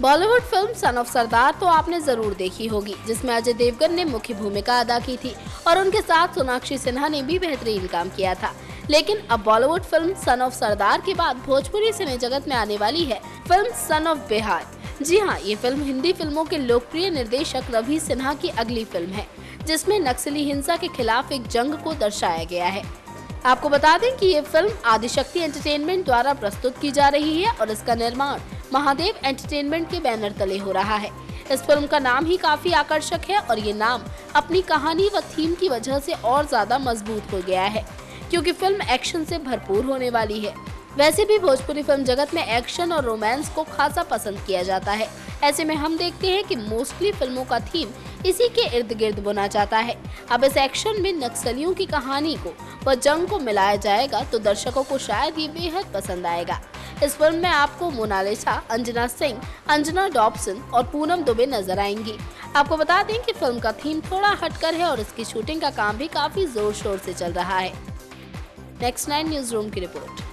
Bollywood film son of Sardar तो आपने ज़रूर देखी होगी, जिसमें अजय देवगन ने मुख्य भूमिका अदा की थी और उनके साथ सोनाक्षी सिन्हा ने भी बेहतरीन काम किया था। लेकिन अब Bollywood film son of Sardar के बाद भोजपुरी सिने जगत में आने वाली है फ़िल्म सन ऑफ़ बिहार। जी हाँ ये फ़िल्म हिंदी फ़िल्मों के लोकप्रिय निर्देशक रवि सिन्हा की अगली फ़िल्म है, जिसमें नक्सली हिंसा के खिलाफ एक जंग को दर्शाया गया है। आपको बता दें कि ये फ़िल्म आदिशक्ति एंटरटेनमेंट द्वारा प्रस्तुत की जा रही है और इसका निर्माण महादेव एंटरटेनमेंट के बैनर तले हो रहा है। इस फ़िल्म का नाम ही काफ़ी आकर्षक है और ये नाम अपनी कहानी व थीम की वजह से और ज़्यादा मज़बूत हो गया है, क्योंकि फ़िल्म एक्शन से भरपूर होने वाली है। वैसे भी भोजपुरी फ़िल्म जगत में एक्शन और रोमांस को खासा पसंद किया जाता है। ऐसे में हम देखते हैं कि मोस्टली फ़िल्मों का थीम इसी के इर्द गिर्द बुना जाता है। अब इस एक्शन में नक्सलियों की कहानी को व जंग को मिलाया जाएगा तो दर्शकों को शायद ये बेहद पसंद आएगा। इस फ़िल्म में आपको मोनालिसा, अंजना सिंह, अंजना डॉबसन और पूनम दुबे नज़र आएँगी। आपको बता दें कि फ़िल्म का थीम थोड़ा हटकर है और इसकी शूटिंग का काम भी काफ़ी ज़ोर शोर से चल रहा है। नेक्स्ट नाइन न्यूज़ रूम की रिपोर्ट।